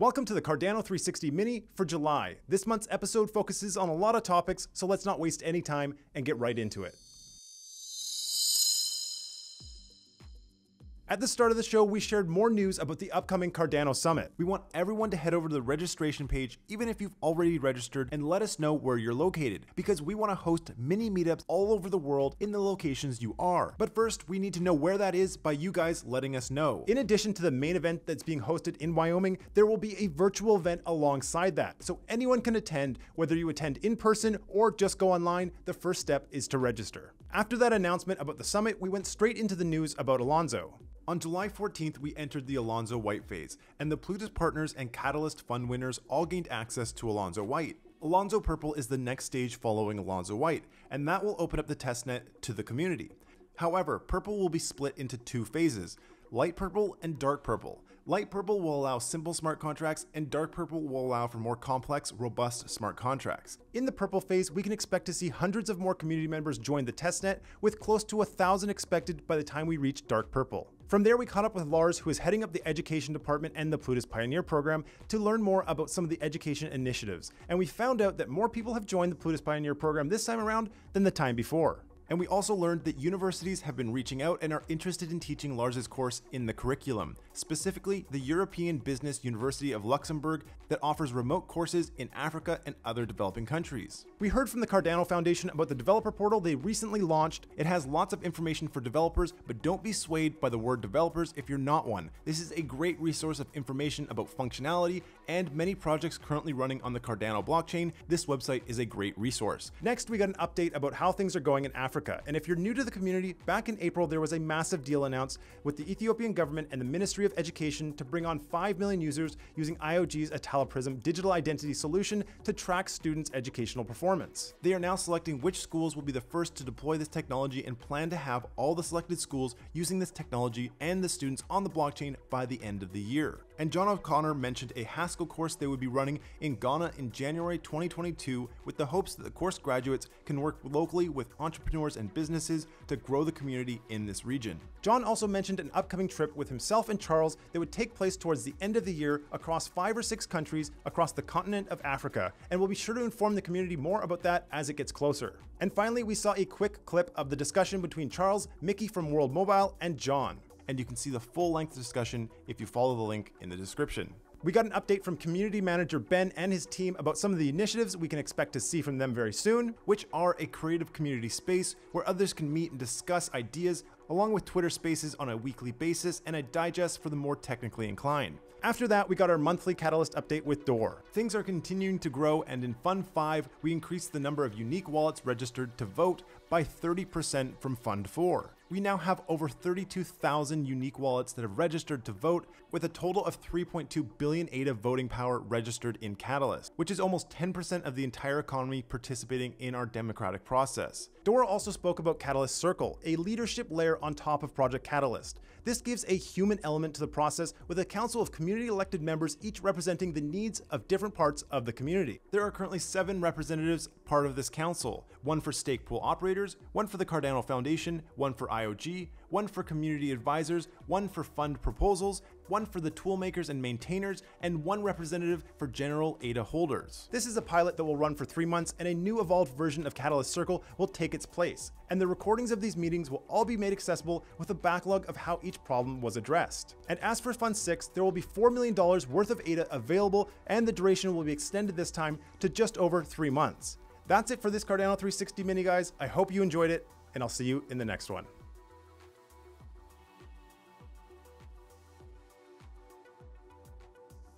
Welcome to the Cardano 360 Mini for July. This month's episode focuses on a lot of topics, so let's not waste any time and get right into it. At the start of the show, we shared more news about the upcoming Cardano Summit. We want everyone to head over to the registration page, even if you've already registered, and let us know where you're located, because we want to host mini meetups all over the world in the locations you are. But first, we need to know where that is by you guys letting us know. In addition to the main event that's being hosted in Wyoming, there will be a virtual event alongside that, so anyone can attend, whether you attend in person or just go online, the first step is to register. After that announcement about the summit, we went straight into the news about Alonzo. On July 14th, we entered the Alonzo White phase, and the Plutus partners and Catalyst fund winners all gained access to Alonzo White. Alonzo Purple is the next stage following Alonzo White, and that will open up the testnet to the community. However, Purple will be split into two phases light purple and dark purple. Light purple will allow simple smart contracts, and dark purple will allow for more complex, robust smart contracts. In the purple phase, we can expect to see hundreds of more community members join the testnet, with close to a thousand expected by the time we reach dark purple. From there, we caught up with Lars, who is heading up the education department and the Plutus Pioneer program, to learn more about some of the education initiatives. And we found out that more people have joined the Plutus Pioneer program this time around than the time before. And we also learned that universities have been reaching out and are interested in teaching Lars's course in the curriculum, specifically the European Business University of Luxembourg that offers remote courses in Africa and other developing countries. We heard from the Cardano Foundation about the developer portal they recently launched. It has lots of information for developers, but don't be swayed by the word developers if you're not one. This is a great resource of information about functionality and many projects currently running on the Cardano blockchain. This website is a great resource. Next, we got an update about how things are going in Africa Africa. And if you're new to the community, back in April, there was a massive deal announced with the Ethiopian government and the Ministry of Education to bring on 5 million users using IOG's Atala Prism digital identity solution to track students' educational performance. They are now selecting which schools will be the first to deploy this technology and plan to have all the selected schools using this technology and the students on the blockchain by the end of the year. And John O'Connor mentioned a Haskell course they would be running in Ghana in January 2022 with the hopes that the course graduates can work locally with entrepreneurs and businesses to grow the community in this region. John also mentioned an upcoming trip with himself and Charles that would take place towards the end of the year across five or six countries across the continent of Africa, and we'll be sure to inform the community more about that as it gets closer. And finally, we saw a quick clip of the discussion between Charles, Micky from World Mobile, and John. And you can see the full length discussion if you follow the link in the description. We got an update from community manager Ben and his team about some of the initiatives we can expect to see from them very soon, which are a creative community space where others can meet and discuss ideas, along with Twitter spaces on a weekly basis and a digest for the more technically inclined. After that, we got our monthly Catalyst update with Dor. Things are continuing to grow, and in Fund 5, we increased the number of unique wallets registered to vote by 30% from Fund 4 we now have over 32,000 unique wallets that have registered to vote, with a total of 3.2 billion ADA voting power registered in Catalyst, which is almost 10% of the entire economy participating in our democratic process. Dora also spoke about Catalyst Circle, a leadership on top of Project Catalyst. This gives a human element to the process with a council of community elected members each representing the needs of different parts of the community. There are currently seven representatives part of this council, one for stake pool operators, one for the Cardano Foundation, one for IOG, one for community advisors, one for fund proposals, one for the toolmakers and maintainers, and one representative for general ADA holders. This is a pilot that will run for three months, and a new evolved version of Catalyst Circle will take its place. And the recordings of these meetings will all be made accessible with a backlog of how each problem was addressed. And as for Fund 6, there will be $4 million worth of ADA available, and the duration will be extended this time to just over three months. That's it for this Cardano 360 mini, guys. I hope you enjoyed it, and I'll see you in the next one.